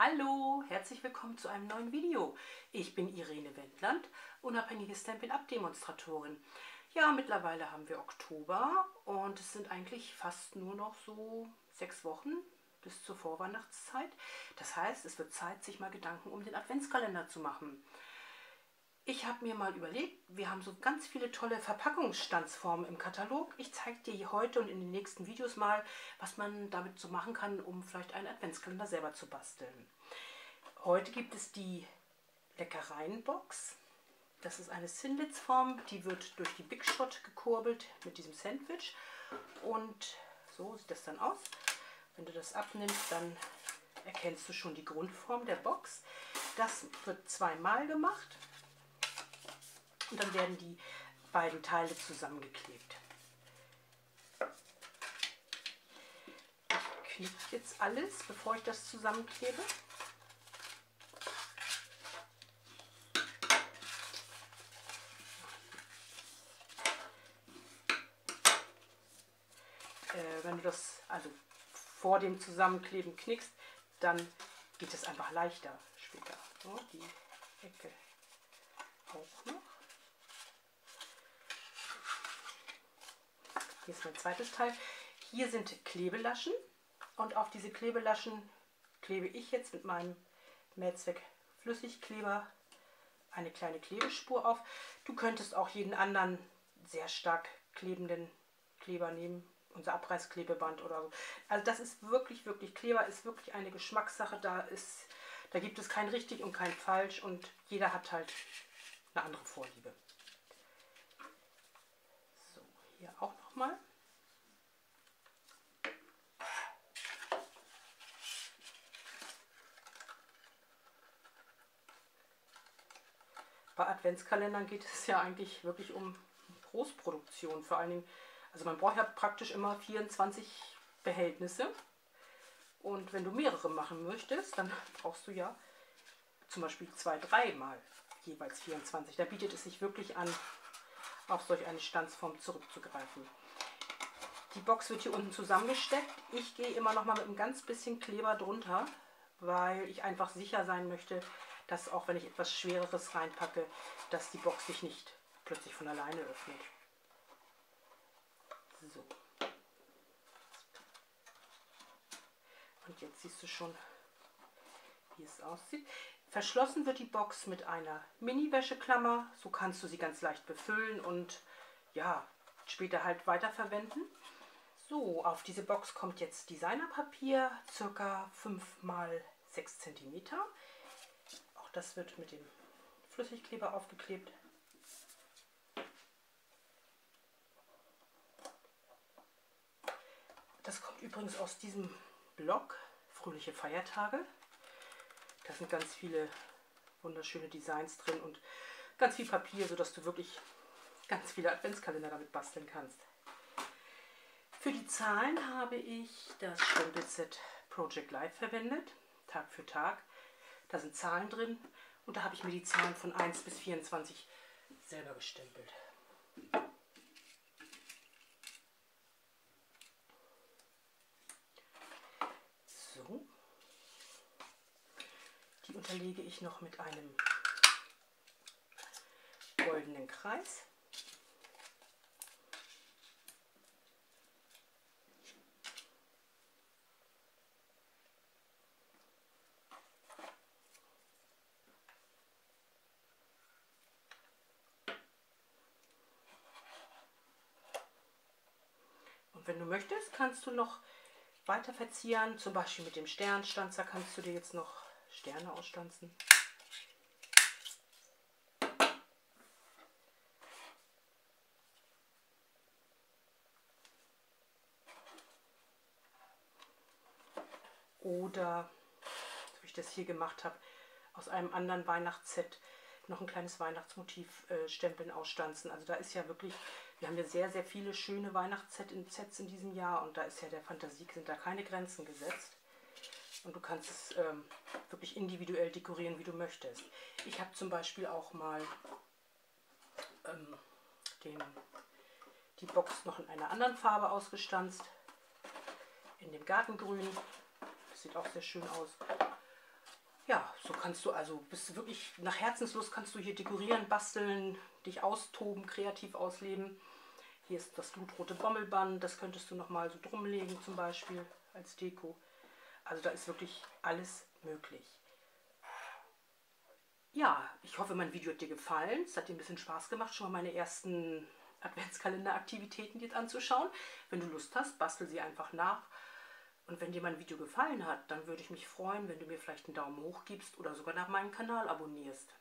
Hallo, herzlich willkommen zu einem neuen Video. Ich bin Irene Wendland, unabhängige Stampin'-Up-Demonstratorin. Ja, mittlerweile haben wir Oktober und es sind eigentlich fast nur noch so sechs Wochen bis zur Vorweihnachtszeit. Das heißt, es wird Zeit, sich mal Gedanken um den Adventskalender zu machen. Ich habe mir mal überlegt, wir haben so ganz viele tolle Verpackungsstandsformen im Katalog. Ich zeige dir heute und in den nächsten Videos mal, was man damit so machen kann, um vielleicht einen Adventskalender selber zu basteln. Heute gibt es die Leckereienbox. Das ist eine Sinlitz-Form, die wird durch die Big Shot gekurbelt mit diesem Sandwich. Und so sieht das dann aus. Wenn du das abnimmst, dann erkennst du schon die Grundform der Box. Das wird zweimal gemacht. Und dann werden die beiden Teile zusammengeklebt. Ich knipse jetzt alles, bevor ich das zusammenklebe. Äh, wenn du das also vor dem Zusammenkleben knickst, dann geht es einfach leichter später. So, die Ecke auch noch. Hier ist mein zweites Teil. Hier sind Klebelaschen und auf diese Klebelaschen klebe ich jetzt mit meinem Mehrzweck Flüssigkleber eine kleine Klebespur auf. Du könntest auch jeden anderen sehr stark klebenden Kleber nehmen, unser Abreißklebeband oder so. Also das ist wirklich, wirklich, Kleber ist wirklich eine Geschmackssache. Da, ist, da gibt es kein richtig und kein falsch und jeder hat halt eine andere Vorliebe. Hier auch nochmal. Bei Adventskalendern geht es ja eigentlich wirklich um Großproduktion. Vor allen Dingen, also man braucht ja praktisch immer 24 Behältnisse. Und wenn du mehrere machen möchtest, dann brauchst du ja zum Beispiel zwei, dreimal jeweils 24. Da bietet es sich wirklich an, auf solch eine Stanzform zurückzugreifen. Die Box wird hier unten zusammengesteckt. Ich gehe immer noch mal mit einem ganz bisschen Kleber drunter, weil ich einfach sicher sein möchte, dass auch wenn ich etwas Schwereres reinpacke, dass die Box sich nicht plötzlich von alleine öffnet. So. Und jetzt siehst du schon, wie es aussieht. Verschlossen wird die Box mit einer Mini-Wäscheklammer. So kannst du sie ganz leicht befüllen und ja, später halt weiterverwenden. So, auf diese Box kommt jetzt Designerpapier, circa 5 x 6 cm. Auch das wird mit dem Flüssigkleber aufgeklebt. Das kommt übrigens aus diesem Blog, Fröhliche Feiertage. Da sind ganz viele wunderschöne Designs drin und ganz viel Papier, sodass du wirklich ganz viele Adventskalender damit basteln kannst. Für die Zahlen habe ich das Stempelset Project Live verwendet, Tag für Tag. Da sind Zahlen drin und da habe ich mir die Zahlen von 1 bis 24 selber gestempelt. So. Die unterlege ich noch mit einem goldenen Kreis. wenn du möchtest, kannst du noch weiter verzieren. Zum Beispiel mit dem Sternstanzer kannst du dir jetzt noch Sterne ausstanzen. Oder, so wie ich das hier gemacht habe, aus einem anderen Weihnachtsset noch ein kleines Weihnachtsmotiv äh, stempeln, ausstanzen. Also da ist ja wirklich, wir haben ja sehr, sehr viele schöne Weihnachtssets in diesem Jahr und da ist ja der Fantasie, sind da keine Grenzen gesetzt. Und du kannst es ähm, wirklich individuell dekorieren, wie du möchtest. Ich habe zum Beispiel auch mal ähm, den, die Box noch in einer anderen Farbe ausgestanzt. In dem Gartengrün. Das sieht auch sehr schön aus. ja, so kannst du also, bist du wirklich nach Herzenslust, kannst du hier dekorieren, basteln, dich austoben, kreativ ausleben. Hier ist das blutrote Bommelband, das könntest du nochmal so drumlegen zum Beispiel als Deko. Also da ist wirklich alles möglich. Ja, ich hoffe, mein Video hat dir gefallen. Es hat dir ein bisschen Spaß gemacht, schon mal meine ersten Adventskalender-Aktivitäten jetzt anzuschauen. Wenn du Lust hast, bastel sie einfach nach. Und wenn dir mein Video gefallen hat, dann würde ich mich freuen, wenn du mir vielleicht einen Daumen hoch gibst oder sogar nach meinem Kanal abonnierst.